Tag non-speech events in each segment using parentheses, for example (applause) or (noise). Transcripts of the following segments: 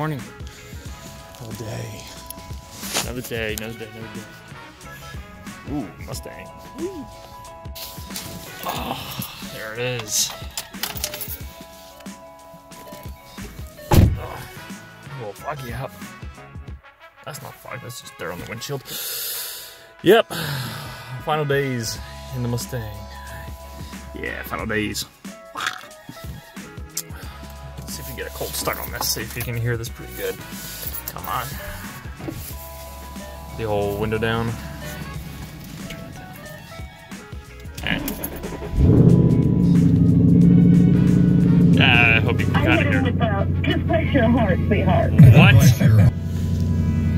morning. All day. Another day, another day, another day. Ooh, Mustang. Whee. Oh, there it is. Oh, a little foggy out. That's not fog, that's just dirt on the windshield. Yep, final days in the Mustang. Yeah, final days. Get a cold start on this, see if you can hear this pretty good. Come on. The whole window down. Eh. Ah, I hope you can kind of hear. Just press your heart, sweetheart. What?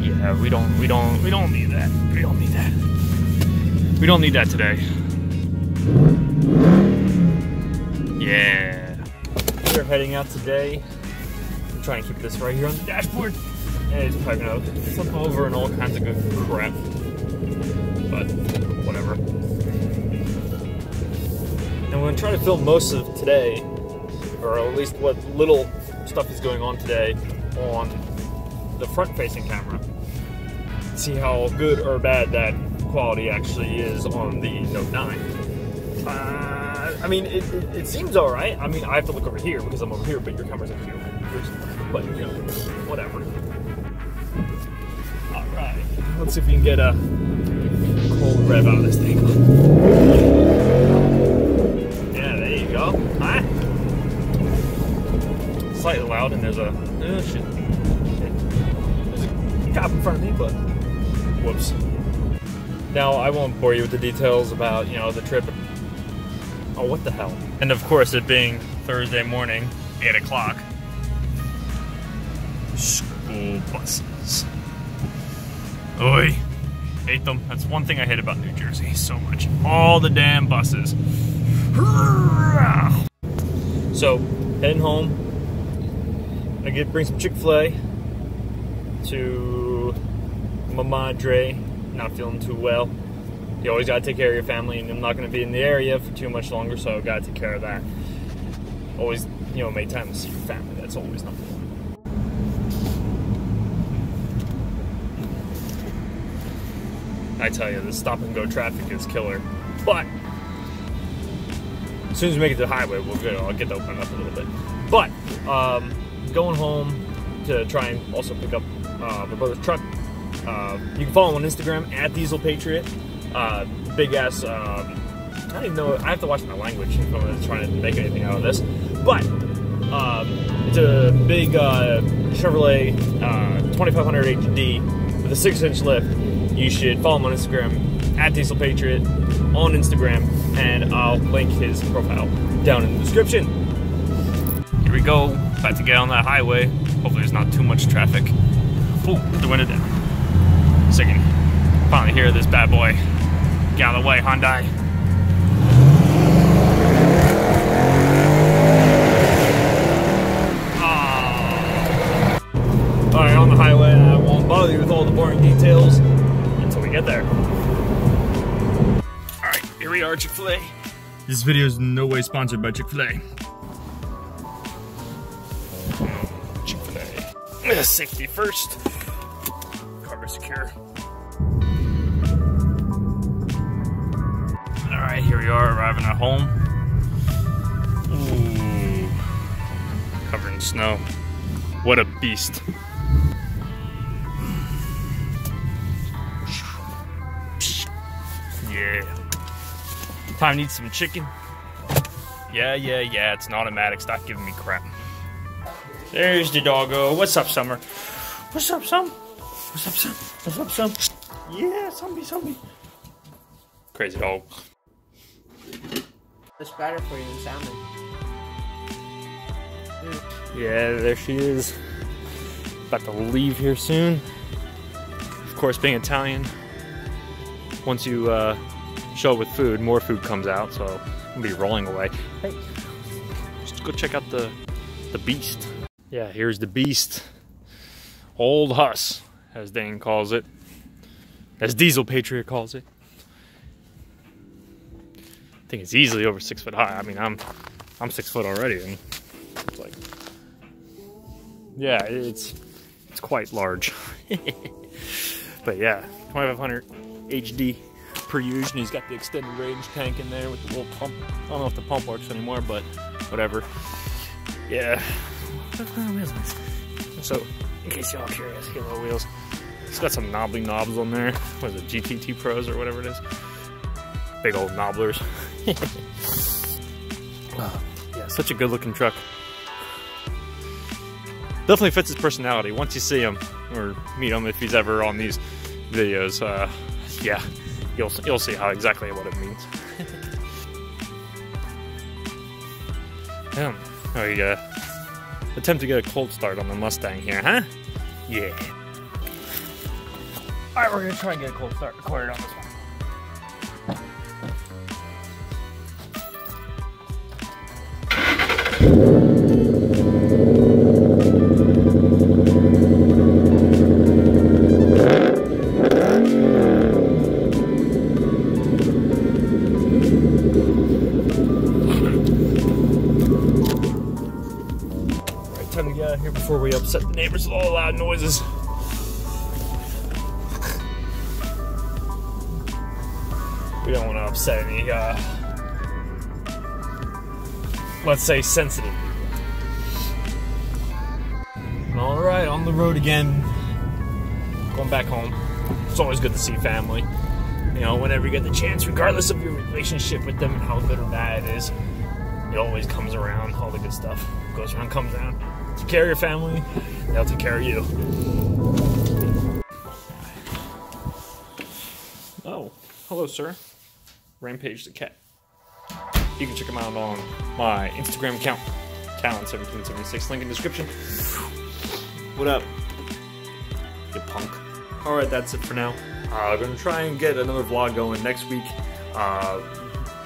Yeah, we don't, we don't, we don't need that. We don't need that. We don't need that today. Yeah. Heading out today. I'm trying to keep this right here on the dashboard. And it's probably gonna flip over and all kinds of good crap. But whatever. And we're gonna try to film most of today, or at least what little stuff is going on today on the front facing camera. See how good or bad that quality actually is on the Note 9. Uh, I mean, it, it, it seems all right. I mean, I have to look over here because I'm over here, but your camera's over here. But, you know, whatever. All right. Let's see if we can get a cold rev out of this thing. Yeah, there you go. Hi. Slightly loud, and there's a, oh shit. There's a cop in front of me, but whoops. Now, I won't bore you with the details about, you know, the trip. Oh, what the hell? And of course, it being Thursday morning, 8 o'clock. School buses. Oi. Hate them. That's one thing I hate about New Jersey so much. All the damn buses. So, heading home. I get bring some Chick-fil-A to my madre not feeling too well. You always gotta take care of your family, and I'm not gonna be in the area for too much longer, so I gotta take care of that. Always, you know, make time to see your family. That's always number one. I tell you, the stop and go traffic is killer. But as soon as we make it to the highway, we'll get, I'll get to open up a little bit. But um, going home to try and also pick up uh, my brother's truck uh, you can follow him on Instagram at Diesel Patriot. Uh, big ass. Um, I don't even know. I have to watch my language if I'm trying to make anything out of this. But um, it's a big uh, Chevrolet 2500 HD with a six-inch lift. You should follow him on Instagram at Diesel Patriot on Instagram, and I'll link his profile down in the description. Here we go. About to get on that highway. Hopefully, there's not too much traffic. Ooh, the window down Second, finally hear this bad boy get out of the way, Hyundai. Ah. Oh. Alright, on the highway, I won't bother you with all the boring details until we get there. Alright, here we are, Chick-fil-A. This video is no way sponsored by Chick-fil-A. Chick-fil-A. Safety first Cover secure. Alright, here we are arriving at home. Ooh, covered in snow. What a beast. Yeah. Time eat some chicken. Yeah, yeah, yeah, it's an automatic. Stop giving me crap. There's the doggo. What's up, Summer? What's up, Summer? What's up, son? What's up, son? Yeah, zombie, zombie. Crazy dog. It's better for you than salmon. Yeah, there she is. About to leave here soon. Of course, being Italian, once you uh, show up with food, more food comes out, so I'm gonna be rolling away. Hey, let's go check out the the beast. Yeah, here's the beast. Old Huss as Dane calls it, as Diesel Patriot calls it. I think it's easily over six foot high. I mean, I'm I'm six foot already, and it's like, yeah, it's it's quite large. (laughs) but yeah, 2500 HD per use, and he's got the extended range tank in there with the little pump. I don't know if the pump works anymore, but whatever. Yeah. So, in case y'all curious, Halo wheels. It's got some knobbly knobs on there. What is it, GTT Pros or whatever it is? Big old (laughs) nobblers. yeah, such a good looking truck. Definitely fits his personality. Once you see him or meet him, if he's ever on these videos, uh, yeah, you'll you'll see how exactly what it means. (laughs) yeah, oh, you got attempt to get a cold start on the Mustang here, huh? Yeah. All right, we're gonna try and get a cold start recorded on this one. We don't want to upset any, uh, let's say, sensitive people. All right, on the road again. Going back home. It's always good to see family. You know, whenever you get the chance, regardless of your relationship with them and how good or bad it is, it always comes around. All the good stuff goes around, comes around. Take care of your family, they'll take care of you. Oh, hello, sir. Rampage the cat. You can check him out on my Instagram account, Talon1776, link in description. What up, you punk? Alright, that's it for now. I'm uh, gonna try and get another vlog going next week. Uh,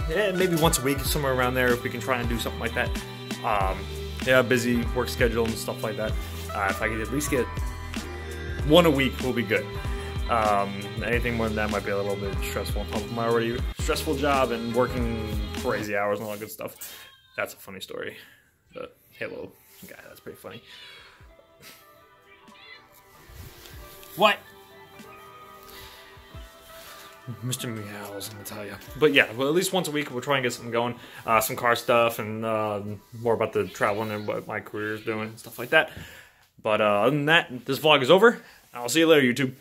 yeah, maybe once a week, somewhere around there, if we can try and do something like that. Um, yeah, busy work schedule and stuff like that. Uh, if I could at least get one a week, we'll be good. Um, anything more than that might be a little bit stressful on top of my already stressful job and working crazy hours and all that good stuff. That's a funny story. The Halo guy, that's pretty funny. What? Mr. Meows, I'm gonna tell you. But yeah, well, at least once a week we'll try and get something going. Uh, some car stuff and uh, more about the traveling and what my career is doing, and stuff like that. But uh, other than that, this vlog is over. I'll see you later, YouTube.